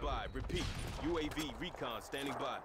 by. Repeat, UAV recon standing by.